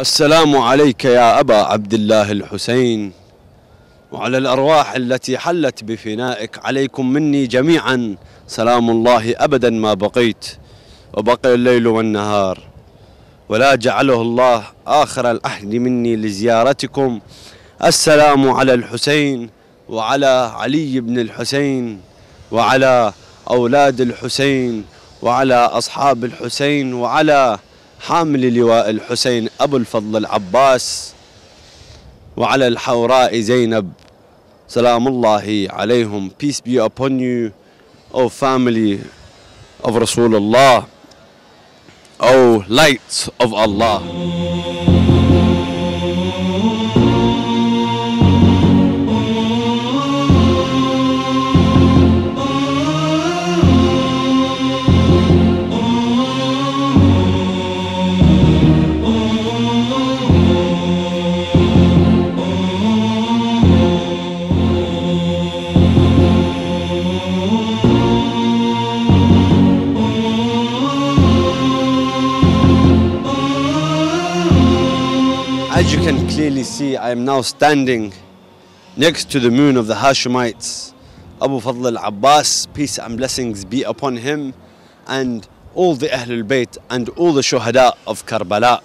السلام عليك يا أبا عبد الله الحسين. وعلى الأرواح التي حلت بفنائك عليكم مني جميعا سلام الله أبدا ما بقيت. وبقي الليل والنهار. ولا جعله الله آخر العهد مني لزيارتكم. السلام على الحسين وعلى علي بن الحسين وعلى أولاد الحسين وعلى أصحاب الحسين وعلى حامل لواء الحسين أبو الفضل العباس وعلى الحوراء زينب. سلام الله عليهم. Peace be upon you O family of Rasulullah. O lights of Allah. As you can clearly see, I am now standing next to the moon of the Hashemites, Abu Fadl al Abbas, peace and blessings be upon him, and all the Ahlul Bayt and all the Shuhada of Karbala.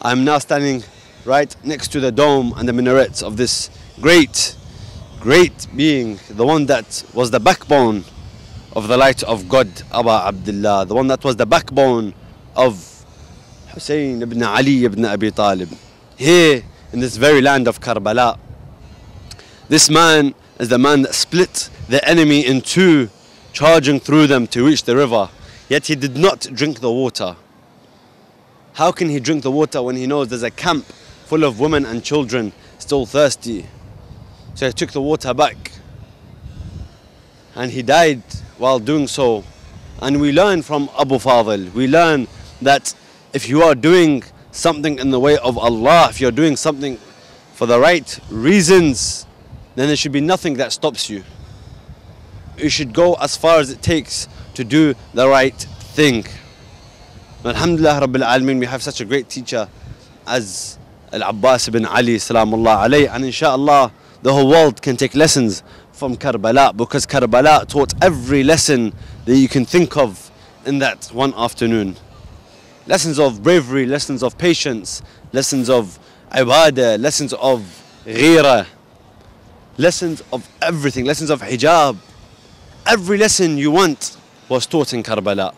I am now standing right next to the dome and the minarets of this great, great being, the one that was the backbone of the light of God, Abu Abdullah, the one that was the backbone of Hussein ibn Ali ibn Abi Talib. Here in this very land of Karbala, this man is the man that split the enemy in two, charging through them to reach the river. Yet he did not drink the water. How can he drink the water when he knows there's a camp full of women and children still thirsty? So he took the water back. And he died while doing so. And we learn from Abu Fadl, we learn that if you are doing something in the way of Allah, if you're doing something for the right reasons, then there should be nothing that stops you. You should go as far as it takes to do the right thing. Alhamdulillah Rabbil Alameen, we have such a great teacher as Al Abbas ibn Ali, salamullah alayhi, and inshallah the whole world can take lessons from Karbala because Karbala taught every lesson that you can think of in that one afternoon lessons of bravery, lessons of patience, lessons of ibadah, lessons of ghira, lessons of everything, lessons of hijab. Every lesson you want was taught in Karbala.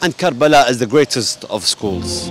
And Karbala is the greatest of schools.